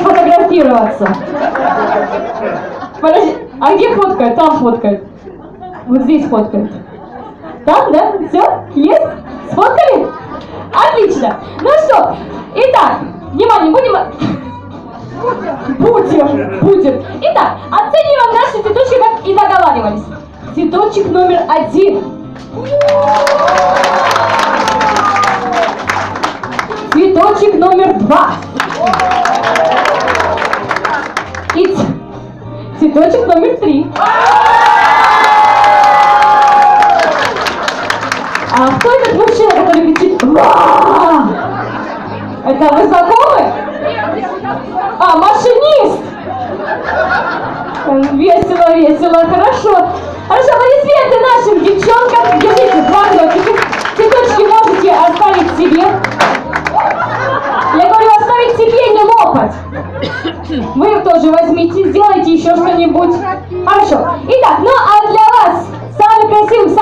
Сфотографироваться? Подожди, а где фоткают? Там фоткают. Вот здесь фоткают. Там, да? Все? Есть? Сфоткали? Отлично. Ну что, итак, внимание, будем... Будем, будем. Итак, оцениваем наши цветочки, как и договаривались. Цветочек номер один. Цветочек номер два. Цветочек номер три. А кто этот мужчина, который кричит! Это вы знакомы? А, машинист! Весело, весело, хорошо. Хорошо, аплодисменты нашим девчонкам. Держите, два ключика. Цветочки можете оставить себе. Вы тоже возьмите, сделайте еще что-нибудь. Хорошо. Итак, ну